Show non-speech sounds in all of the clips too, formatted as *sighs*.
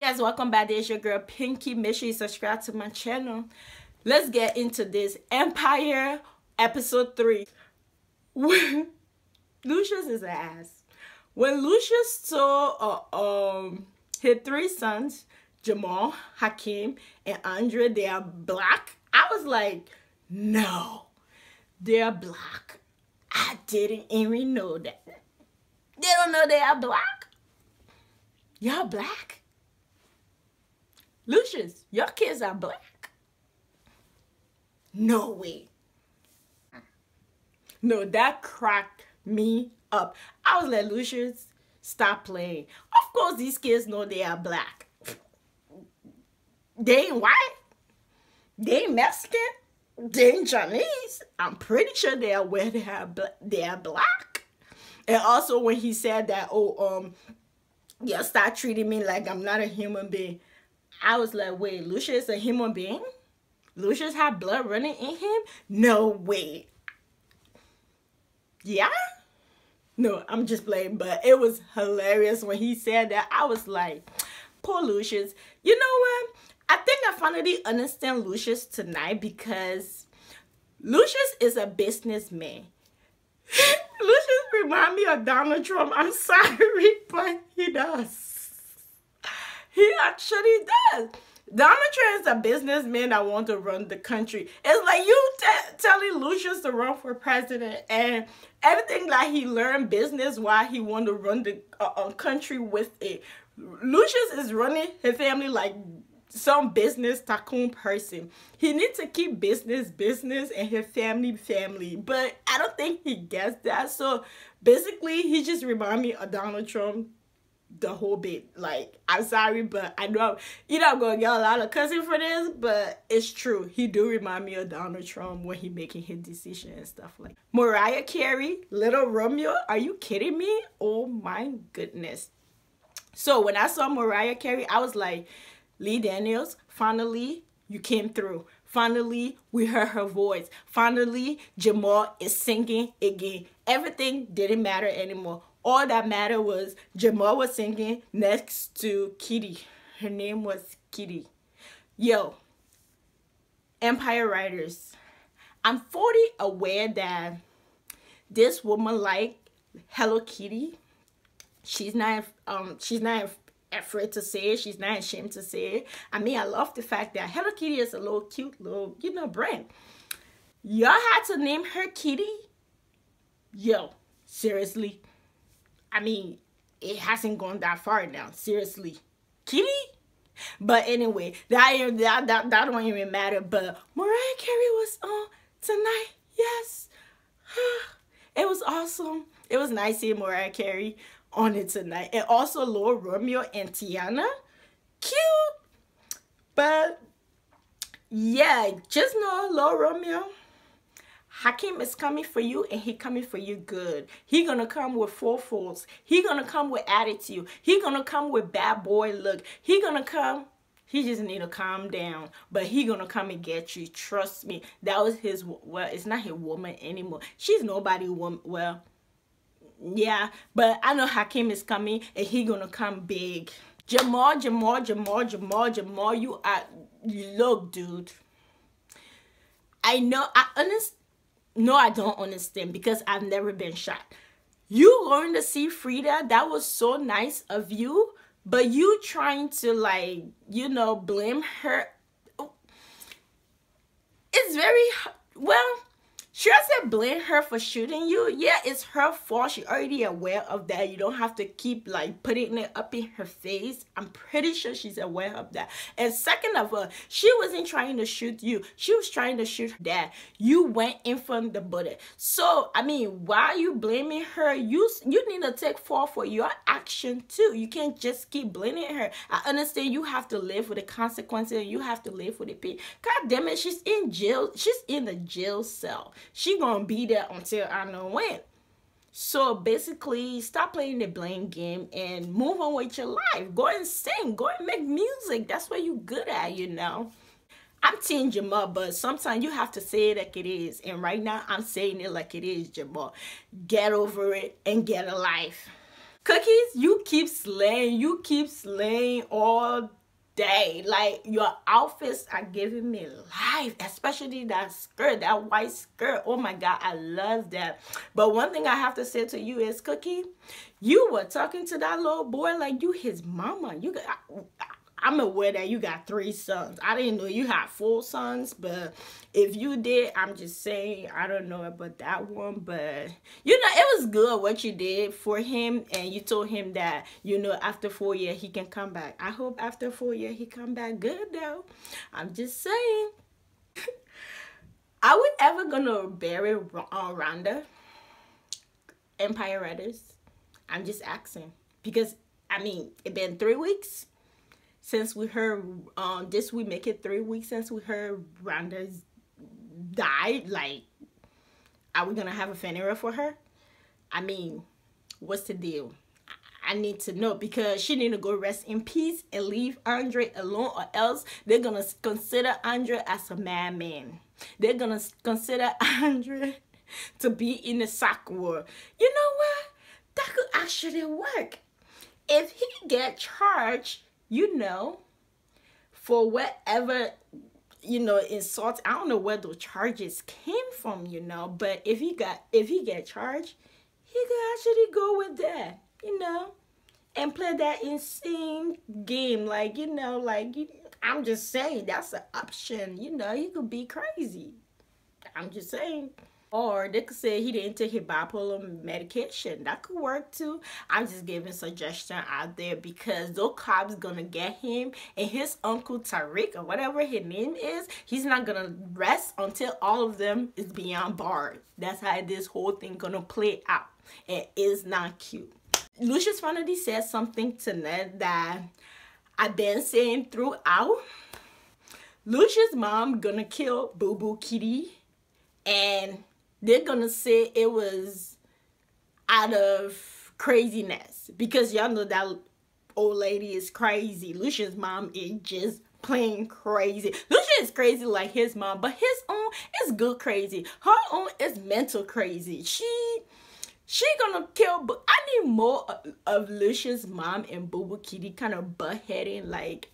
guys welcome back. There's your girl pinky. Make sure you subscribe to my channel. Let's get into this empire episode three. When *laughs* lucious is an ass. When lucious saw uh, um his three sons jamal hakeem and andre they are black i was like no they're black. I didn't even know that. They don't know they are black. Y'all black Lucious, your kids are black. No way. No, that cracked me up. I was like, Lucious, stop playing. Of course, these kids know they are black. They ain't white. They ain't Mexican. They ain't Chinese. I'm pretty sure they are where they are, they are black. And also when he said that, oh, um, yeah, start treating me like I'm not a human being. I was like, wait, Lucious a human being? Lucious had blood running in him? No way. Yeah? No, I'm just playing, but it was hilarious when he said that. I was like, poor Lucious. You know what? I think I finally understand Lucious tonight because Lucious is a businessman. *laughs* Lucious remind me of Donald Trump. I'm *laughs* sorry, but he does. He actually does. Donald Trump is a businessman that want to run the country. It's like you telling Lucious to run for president and everything that he learned business why he want to run the uh, country with it. Lucious is running his family like some business tycoon person. He needs to keep business business and his family family. But I don't think he gets that. So basically, he just remind me of Donald Trump the whole bit. Like, I'm sorry, but I know, you know, I'm to get a lot of cussing for this, but it's true. He do remind me of Donald Trump when he making his decision and stuff like Mariah Carey, Little Romeo, are you kidding me? Oh my goodness. So when I saw Mariah Carey, I was like, Lee Daniels, finally, you came through. Finally, we heard her voice. Finally, Jamal is singing again. Everything didn't matter anymore all that mattered was Jamal was singing next to Kitty. Her name was Kitty. Yo, Empire Writers. I'm fully aware that this woman like Hello Kitty. She's not um she's not afraid to say it. She's not ashamed to say it. I mean, I love the fact that Hello Kitty is a little cute little, you know, brand. Y'all had to name her Kitty? Yo, seriously? I mean, it hasn't gone that far now. Seriously. Kitty? But anyway, that that that, that don't even matter. But Mariah Carey was on tonight. Yes. *sighs* it was awesome. It was nice seeing Mariah Carey on it tonight. And also Lil Romeo and Teyana. Cute. But yeah, just know Lil Romeo Hakeem is coming for you and he coming for you good. He gonna come with full force. He gonna come with attitude. He gonna come with bad boy look. He gonna come he just need to calm down. But he gonna come and get you. Trust me. That was his well, it's not his woman anymore. She's nobody woman well. Yeah, but I know Hakeem is coming and he gonna come big. Jamal, Jamal, Jamal, Jamal, Jamal, you are look, dude. I know I understand no, I don't understand because I've never been shot. You going to see Freda, that was so nice of you, but you trying to like, you know, blame her. Oh. It's very, well, I say blame her for shooting you? Yeah, it's her fault. She already aware of that. You don't have to keep like putting it up in her face. I'm pretty sure she's aware of that. And second of all, she wasn't trying to shoot you. She was trying to shoot her dad. You went in front the bullet. So, I mean, why are you blaming her? You, you need to take fault for your action too. You can't just keep blaming her. I understand you have to live with the consequences. You have to live with the pain. God damn it, she's in jail. She's in the jail cell she gonna be there until I know when. So basically, stop playing the blame game and move on with your life. Go and sing. Go and make music. That's what you good at, you know. I'm team Jamal, but sometimes you have to say it like it is. And right now, I'm saying it like it is, Jamal. Get over it and get a life. Cookies, you keep slaying. You keep slaying all day. Like your outfits are giving me life, especially that skirt, that white skirt. Oh my God, I love that. But one thing I have to say to you is, Cookie, you were talking to that little boy like you his mama. You got. I'm aware that you got three sons. I didn't know you had four sons, but if you did, I'm just saying, I don't know about that one, but you know, it was good what you did for him, and you told him that, you know, after four years, he can come back. I hope after four years, he come back good, though. I'm just saying. *laughs* Are we ever gonna bury uh, Rhonda? Empire Redders? I'm just asking. Because, I mean, it been three weeks since we heard um this we make it three weeks since we heard Rhonda's died. Like, are we gonna have a funeral for her? I mean, what's the deal? I need to know because she need to go rest in peace and leave Andre alone or else they're gonna consider Andre as a madman. They're gonna consider *laughs* Andre to be in the psych ward. You know what? That could actually work. If he get charged you know, for whatever you know insult i don't know where those charges came from you know but if he got if he get charged he could actually go with that you know and play that insane game. Like you know like i'm just saying that's an option you know you could be crazy. I'm just saying or they could say he didn't take his bipolar medication. That could work too. I'm just giving suggestion out there because those cops gonna get him and his uncle Tariq or whatever his name is, he's not gonna rest until all of them is beyond bars. That's how this whole thing gonna play out. It is not cute. Lucious finally said something tonight that I've been saying throughout. Lucious' mom gonna kill Boo Boo Kitty and they're gonna say it was out of craziness because y'all know that old lady is crazy. Lucian's mom is just plain crazy. Lucian is crazy like his mom, but his own is good crazy. Her own is mental crazy. She she gonna kill but I need more of, of Lucian's mom and Boo Boo Kitty kind of butt heading like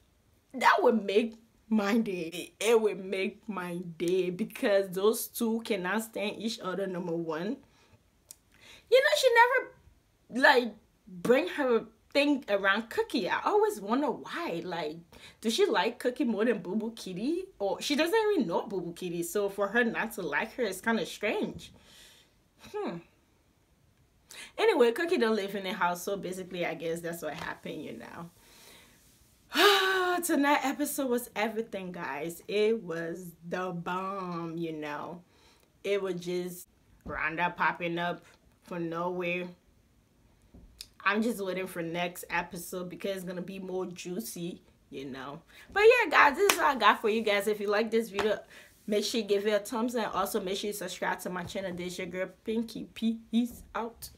that would make my day it would make my day because those two cannot stand each other number one. You know she never like bring her thing around cookie. I always wonder why. Like does she like cookie more than boo boo kitty? Or she doesn't even know boo boo kitty so for her not to like her is kind of strange. Hmm. Anyway cookie don't live in the house so basically i guess that's what happened you know tonight episode was everything guys. It was the bomb you know. It was just Rhonda popping up for nowhere. I'm just waiting for next episode because it's gonna be more juicy you know. But yeah guys this is all I got for you guys. If you like this video make sure you give it a thumbs up. And also make sure you subscribe to my channel. This your girl Pinky. Peace out